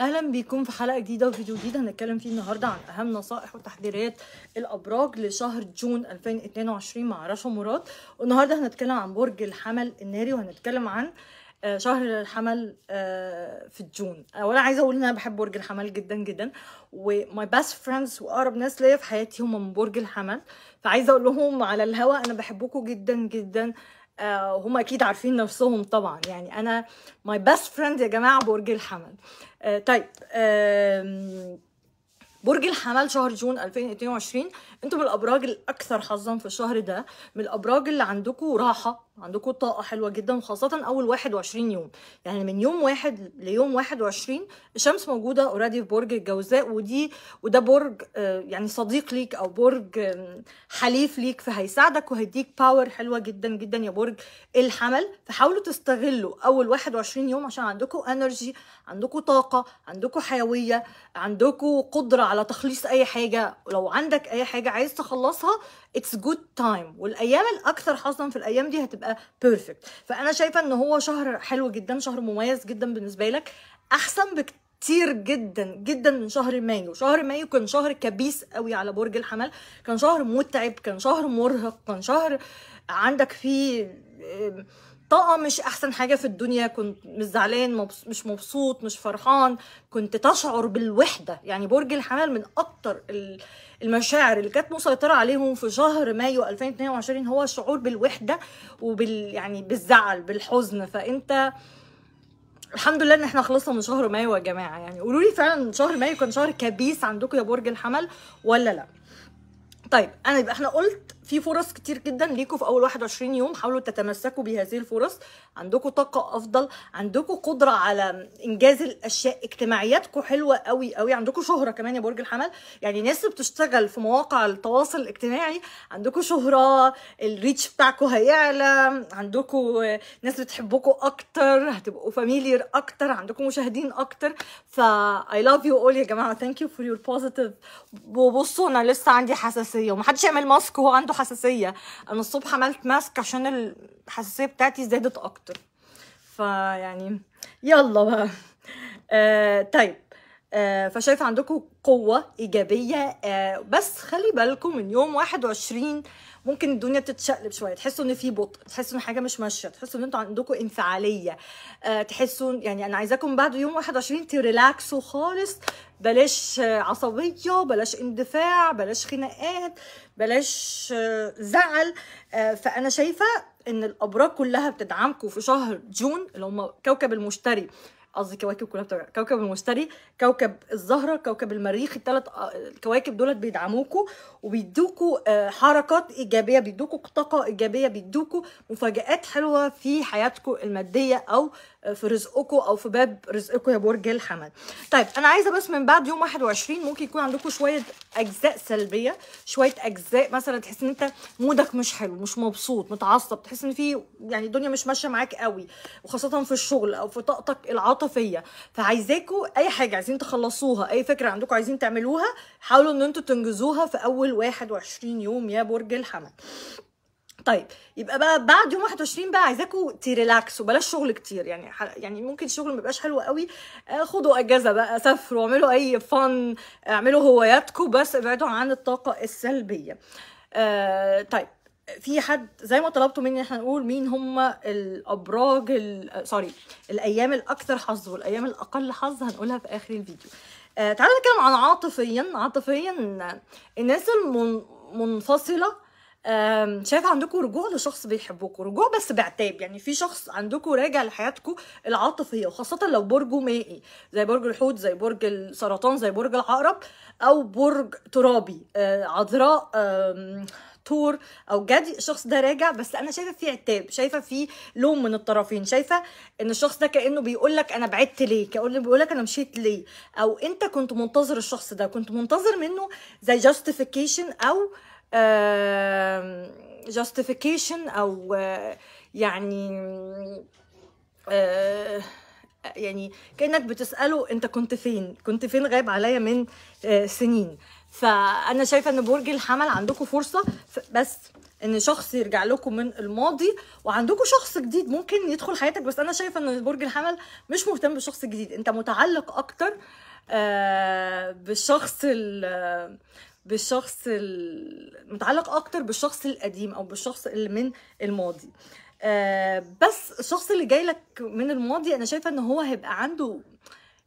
أهلا بيكم في حلقة جديدة وفيديو جديد. هنتكلم فيه النهارده عن أهم نصائح وتحذيرات الأبراج لشهر June 2022 مع رشا مراد. والنهاردة هنتكلم عن برج الحمل الناري وهنتكلم عن آه، شهر الحمل آه، في June. اولا عايزة أقول إن أنا بحب برج الحمل جدا جدا و my best friends وأقرب ناس ليا في حياتي هم من برج الحمل. فعايزة أقول لهم على الهوا أنا بحبكم جدا جدا. آه، أكيد عارفين نفسهم طبعا. يعني أنا my best friend يا جماعة برج الحمل. آه، طيب آم، برج الحمل شهر June 2022 أنتم من الأبراج الأكثر حظا في الشهر ده من الأبراج اللي عندكم راحة عندكم طاقة حلوة جدا وخاصه أول 21 يوم. يعني من يوم واحد ليوم 21 الشمس موجودة already في برج الجوزاء ودي وده برج آه، يعني صديق ليك أو برج حليف ليك فهيساعدك وهيديك power حلوة جدا جدا يا برج الحمل. فحاولوا تستغلوا أول 21 يوم عشان عندكم energy عندكم طاقة عندكم حيوية عندكم قدرة على تخليص أي حاجة. ولو عندك أي حاجة عايز تخلصها it's good time والأيام الأكثر حظا في الأيام دي هتبقى perfect فأنا شايفة إن هو شهر حلو جدا شهر مميز جدا بالنسبة لك. أحسن بكتير جدا جدا من شهر مايو. شهر مايو كان شهر كبيس قوي على برج الحمل. كان شهر متعب كان شهر مرهق كان شهر عندك فيه آم، طاقة مش أحسن حاجة في الدنيا كنت مش زعلان مش مبسوط مش فرحان كنت تشعر بالوحدة. يعني برج الحمل من أكتر ال- المشاعر اللي كانت مسيطرة عليهم في شهر مايو 2022 هو الشعور بالوحدة وبال يعني بالزعل بالحزن. فأنت الحمد لله إن إحنا خلصنا من شهر مايو يا جماعة. يعني قولوا لي فعلا شهر مايو كان شهر كبيس عندكم يا برج الحمل ولا لأ؟ طيب أنا يبقى إحنا قلت في فرص كتير جدا ليكوا في أول 21 يوم حاولوا تتمسكوا بهذه الفرص. عندكم طاقة أفضل عندكم قدرة على إنجاز الأشياء اجتماعياتكم حلوة قوي قوي عندكم شهرة كمان يا برج الحمل. يعني ناس بتشتغل في مواقع التواصل الاجتماعي عندكم شهرة ال reach بتاعكم هيعلى. عندكم ناس بتحبكم أكتر هتبقوا familiar أكتر عندكم مشاهدين أكتر. ف I love you all يا جماعة. Thank you for your positive. وبصوا أنا لسه عندي حساسية ومحدش يعمل ماسك وهو عنده حساسية. أنا الصبح عملت ماسك عشان الحساسية بتاعتي زادت أكتر. فيعني يلا بقى. آه طيب. آه فشايف عندكم قوة إيجابية. آه بس خلي بالكم من يوم 21 ممكن الدنيا تتشقلب شوية تحسوا إن في بطء تحسوا إن حاجة مش ماشية تحسوا إن أنتوا عندكم انفعالية آه تحسوا يعني أنا عايزاكم بعد يوم 21 تريلاكسوا خالص بلاش عصبية بلاش اندفاع بلاش خناقات بلاش آه، زعل آه، فأنا شايفة إن الأبراج كلها بتدعمكم في شهر جون اللي هم كوكب المشتري. قصدي كواكب كلها بتوع كوكب المشتري كوكب الزهرة كوكب المريخ الثلاث الكواكب دولت بيدعموكوا وبيدوكوا آه، حركات إيجابية بيدوكوا طاقة إيجابية بيدوكوا مفاجآت حلوة في حياتكم المادية أو آه، في رزقكم أو في باب رزقكم يا برج الحمل طيب أنا عايزة بس من بعد يوم 21 ممكن يكون عندكم شوية أجزاء سلبية شوية أجزاء مثلا تحس إن أنت مودك مش حلو مش مبسوط متعصب تحس إن في يعني الدنيا مش ماشية معاك قوي وخاصة في الشغل أو في طاقتك العاطفية. فعايزاكوا أي حاجة عايزين تخلصوها أي فكرة عندكم عايزين تعملوها حاولوا إن أنتوا تنجزوها في أول 21 يوم يا برج الحمل طيب يبقى بقى بعد يوم 21 بقى عايزاكم تريلاكسوا بلاش شغل كتير يعني يعني ممكن الشغل ما يبقاش حلو قوي آه، خدوا أجازة بقى سافروا اعملوا أي فن اعملوا هواياتكم بس ابعدوا عن الطاقة السلبية. آه طيب في حد زي ما طلبتوا مني إحنا نقول مين هم الأبراج ال- آه، سوري الأيام الأكثر حظ والأيام الأقل حظ هنقولها في آخر الفيديو. آه تعالوا نتكلم عن عاطفيا عاطفيا الناس المنفصله شايفة عندكم رجوع لشخص بيحبكم رجوع بس بعتاب يعني في شخص عندكم راجع لحياتكم العاطفية وخاصة لو برجه مائي زي برج الحوت زي برج السرطان زي برج العقرب أو برج ترابي آه، عذراء تور أو جدي الشخص ده راجع بس أنا شايفة فيه عتاب شايفة فيه لوم من الطرفين شايفة إن الشخص ده كأنه بيقول لك أنا بعدت ليه كأنه بيقول لك أنا مشيت ليه أو أنت كنت منتظر الشخص ده كنت منتظر منه زي justification أو جاستيفيكيشن أو آه، يعني آه، يعني كأنك بتسأله أنت كنت فين. كنت فين غايب عليا من آه، سنين. فأنا شايفة إن برج الحمل عندكم فرصة بس إن شخص يرجع لكم من الماضي وعندكم شخص جديد ممكن يدخل حياتك. بس أنا شايفة إن برج الحمل مش مهتم بالشخص الجديد أنت متعلق أكتر بالشخص ال بالشخص ال- متعلق أكتر بالشخص القديم أو بالشخص اللي من الماضي. آه، بس الشخص اللي جاي لك من الماضي أنا شايفة إن هو هيبقى عنده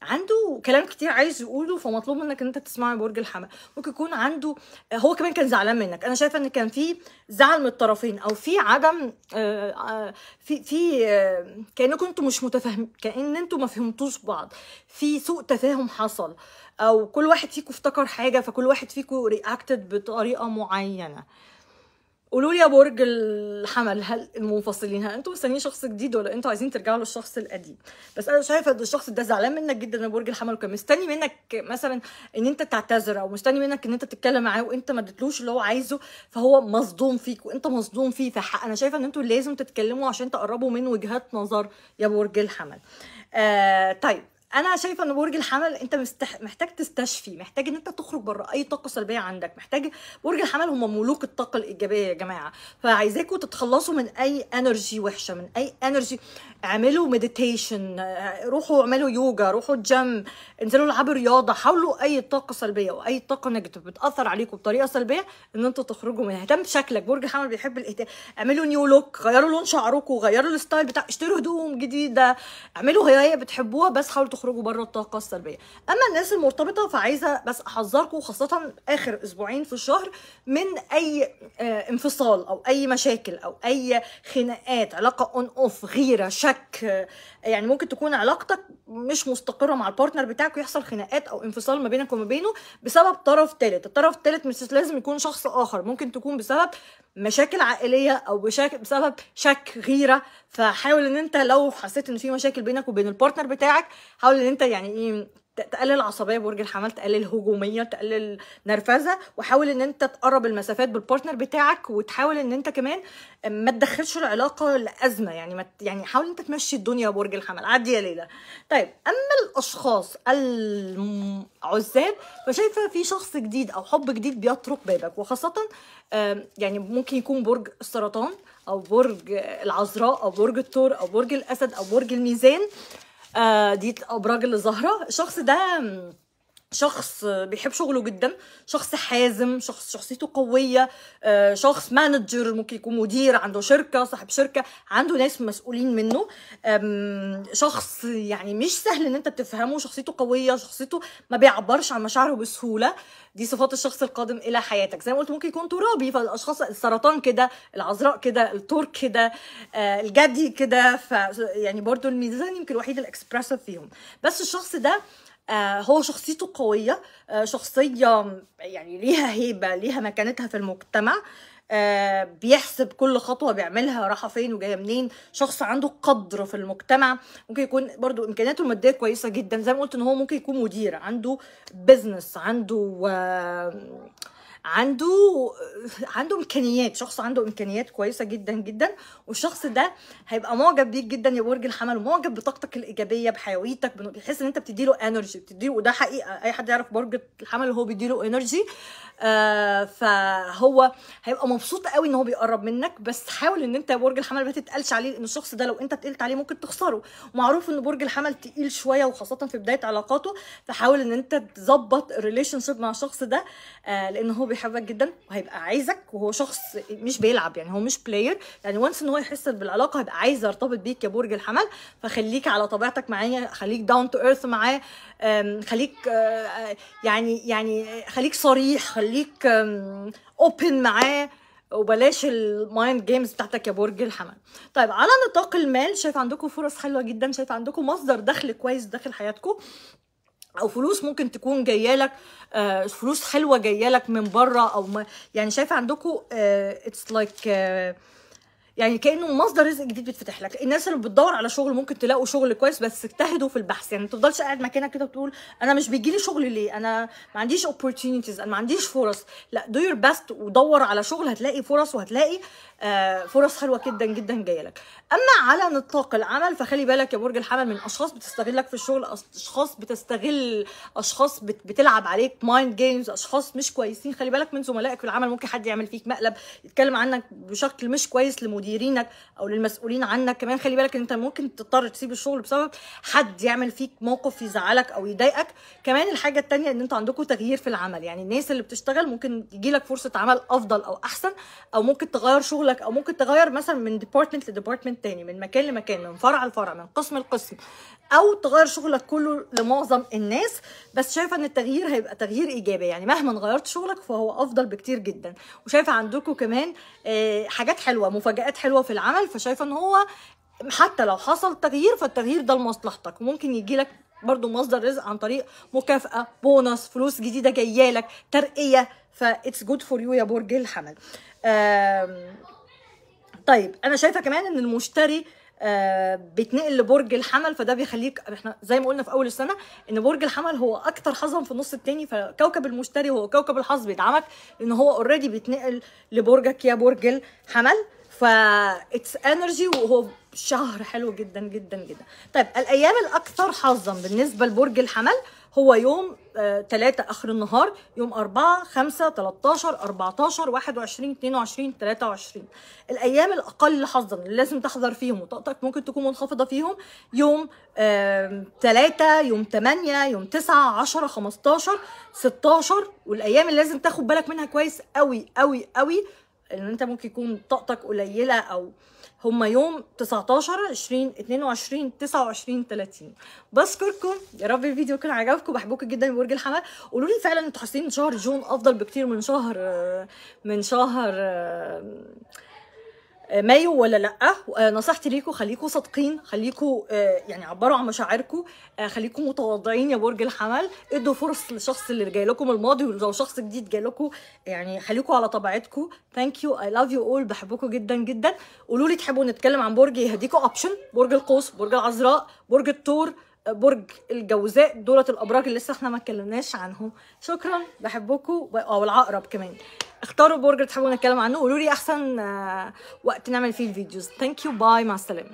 عنده كلام كتير عايز يقوله فمطلوب منك إن أنت تسمعه برج الحمل ممكن يكون عنده هو كمان كان زعلان منك. أنا شايفة إن كان في زعل من الطرفين أو في عدم آه، آه، في في آه، كأنكم أنتوا مش متفاهم كأن أنتوا ما فهمتوش بعض. في سوء تفاهم حصل أو كل واحد فيكم افتكر حاجة فكل واحد فيكم رياكتد بطريقة معينة. قولوا لي يا برج الحمل هل المنفصلين هل أنتوا مستنيين شخص جديد ولا أنتوا عايزين ترجعوا للشخص القديم؟ بس أنا شايفة إن الشخص ده زعلان منك جدا يا برج الحمل وكان مستني منك مثلا إن أنت تعتذر أو مستني منك إن أنت تتكلم معاه وأنت ما اديتلوش اللي هو عايزه فهو مصدوم فيك وأنت مصدوم فيه. فانا شايفة إن أنتوا لازم تتكلموا عشان تقربوا من وجهات نظر يا برج الحمل. آه طيب. أنا شايفة إن برج الحمل أنت مستح... محتاج تستشفي محتاج إن أنت تخرج بره أي طاقة سلبية عندك محتاج برج الحمل هم ملوك الطاقة الإيجابية يا جماعة فعايزاكم تتخلصوا من أي energy وحشة من أي energy اعملوا meditation روحوا اعملوا يوجا روحوا الجيم انزلوا العبوا رياضة حاولوا أي طاقة سلبية واي طاقة negative بتأثر عليكم بطريقة سلبية إن أنتوا تخرجوا منها. اهتم بشكلك برج الحمل بيحب الاهتمام اعملوا new look غيروا لون شعركم غيروا ال style بتاع اشتروا هدوم جديدة اعملوا هوايه بتحبوها بس حاولوا تخرجوا بره الطاقة السلبية. أما الناس المرتبطة فعايزة بس أحذركم خاصة آخر أسبوعين في الشهر من أي آه، انفصال أو أي مشاكل أو أي خناقات علاقة on off غيرة شك آه، يعني ممكن تكون علاقتك مش مستقرة مع ال partner بتاعك ويحصل خناقات أو انفصال ما بينك وما بينه بسبب طرف ثالث الطرف الثالث مش لازم يكون شخص آخر ممكن تكون بسبب مشاكل عائلية أو بشك... بسبب شك غيرة. فحاول إن أنت لو حسيت إن في مشاكل بينك وبين ال partner بتاعك حاول إن أنت يعني إيه تقلل العصبيه برج الحمل تقلل الهجوميه تقلل نرفزة وحاول إن أنت تقرب المسافات بال partner بتاعك وتحاول إن أنت كمان ما تدخلش العلاقة لأزمة. يعني ما يعني حاول أنت تمشي الدنيا يا برج الحمل. عدي يا ليلى. طيب أما الأشخاص العزاب فشايفة في شخص جديد أو حب جديد بيطرق بابك وخاصة يعني ممكن يكون برج السرطان أو برج العذراء أو برج الثور أو برج الأسد أو برج الميزان. دي الابراج اللي ظاهره الشخص ده شخص بيحب شغله جدا شخص حازم شخص شخصيته قوية آه، شخص مانجر ممكن يكون مدير عنده شركة صاحب شركة عنده ناس مسؤولين منه. شخص يعني مش سهل إن أنت تفهمه شخصيته قوية شخصيته ما بيعبرش عن مشاعره بسهولة. دي صفات الشخص القادم إلى حياتك. زي ما قلت ممكن يكون ترابي فالأشخاص السرطان كده العذراء كده الثور كده آه، الجدي كده يعني برضو الميزان يمكن الوحيد ال expressive فيهم. بس الشخص ده هو شخصيته قوية آه، شخصية يعني ليها هيبة ليها مكانتها في المجتمع آه، بيحسب كل خطوة بيعملها رايحة فين وجاية منين شخص عنده قدر في المجتمع. ممكن يكون برضو إمكانياته المادية كويسة جدا زي ما قلت إن هو ممكن يكون مدير عنده business عنده آه، عنده عنده إمكانيات شخص عنده إمكانيات كويسة جدا جدا والشخص ده هيبقى معجب بيك جدا يا برج الحمل ومعجب بطاقتك الإيجابية بحيويتك بيحس إن أنت بتديله energy بتديله وده حقيقه أي حد يعرف برج الحمل هو بيديله energy آه فهو هيبقى مبسوط قوي إن هو بيقرب منك بس حاول إن أنت يا برج الحمل ما تتقلش عليه لأن الشخص ده لو أنت تقلت عليه ممكن تخسره. ومعروف إن برج الحمل تقيل شوية وخاصة في بداية علاقاته فحاول إن أنت تظبط ال relationship مع الشخص ده آه لأن هو بيحبك جدا وهيبقى عايزك وهو شخص مش بيلعب يعني هو مش player يعني once إن هو يحس بالعلاقة هيبقى عايز يرتبط بيك يا برج الحمل. فخليك على طبيعتك معاه خليك down to earth معاه. خليك آه، يعني يعني خليك صريح خليك open معاه. وبلاش ال mind games بتاعتك يا برج الحمل. طيب على نطاق المال شايف عندكم فرص حلوة جدا شايف عندكم مصدر دخل كويس داخل حياتكم. أو فلوس ممكن تكون جاية لك آه، فلوس حلوة جاية لك من بره أو ما يعني شايفة عندكم it's like يعني كأنه مصدر رزق جديد بيتفتح لك. الناس اللي بتدور على شغل ممكن تلاقوا شغل كويس بس اجتهدوا في البحث. يعني ما تفضلش قاعد مكانك كده وتقول أنا مش بيجي لي شغل ليه؟ أنا ما عنديش opportunities أنا ما عنديش فرص. لا do your best ودور على شغل هتلاقي فرص وهتلاقي آه فرص حلوة جدا جدا جاية لك. أما على نطاق العمل فخلي بالك يا برج الحمل من أشخاص بتستغلك في الشغل أشخاص بتستغل أشخاص بت بتلعب عليك mind games أشخاص مش كويسين. خلي بالك من زملائك في العمل ممكن حد يعمل فيك مقلب يتكلم عنك بشكل مش كويس لمديرينك أو للمسؤولين عنك كمان. خلي بالك إن أنت ممكن تضطر تسيب الشغل بسبب حد يعمل فيك موقف يزعلك أو يضايقك. كمان الحاجة التانية إن أنتوا عندكم تغيير في العمل. يعني الناس اللي بتشتغل ممكن يجي لك فرصة عمل أفضل أو أحسن أو ممكن تغير شغلك أو ممكن تغير مثلا من department ل department تاني من مكان لمكان من فرع لفرع من قسم لقسم أو تغير شغلك كله لمعظم الناس. بس شايفة إن التغيير هيبقى تغيير إيجابي. يعني مهما غيرت شغلك فهو أفضل بكتير جدا. وشايفة عندكم كمان آه، حاجات حلوة مفاجآت حلوة في العمل فشايفة إن هو حتى لو حصل تغيير فالتغيير ده لمصلحتك. وممكن يجي لك برضو مصدر رزق عن طريق مكافأة بونص فلوس جديدة جاية لك ترقية ف it's good for you يا برج الحمل. طيب أنا شايفة كمان إن المشتري آه، بيتنقل لبرج الحمل فده بيخليك إحنا زي ما قلنا في أول السنة إن برج الحمل هو أكتر حظا في النص التاني فكوكب المشتري هو كوكب الحظ بيدعمك لأن هو اوريدي بيتنقل لبرجك يا برج الحمل. ف it's energy وهو شهر حلو جدا جدا جدا. طيب الأيام الأكثر حظا بالنسبة لبرج الحمل هو يوم 3 آخر النهار يوم 4 5 13 14 21 22 23 الأيام الأقل حظا اللي لازم تحذر فيهم وطاقتك ممكن تكون منخفضة فيهم يوم 3 يوم 8 يوم 9 10 15 16 والأيام اللي لازم تاخد بالك منها كويس قوي قوي قوي إن أنت ممكن يكون طاقتك قليلة أو هما يوم 19 20 22 29 30 بشكركم يا رب الفيديو يكون عجبكم. بحبكم جدا برج الحمل قولوا لي فعلا أنتوا حاسين شهر جون أفضل بكتير من شهر من شهر مايو ولا لأ؟ آه، نصيحتي ليكم خليكم صادقين خليكم آه، يعني عبروا عن مشاعركم آه، خليكم متواضعين يا برج الحمل. ادوا فرص للشخص اللي جاي لكم الماضي ولو شخص جديد جاي لكم يعني خليكم على طبيعتكم thank you I love you all بحبكم جدا جدا. قولوا لي تحبوا نتكلم عن برج يهديكم option برج القوس برج العذراء برج الثور برج الجوزاء. دول الأبراج اللي لسه إحنا ما اتكلمناش عنهم. شكرا. بحبكم أو العقرب كمان. اختاروا برج اللي تحبوا نتكلم عنه؟ قولوا لي أحسن آه، وقت نعمل فيه ال videos. thank you bye مع السلامة.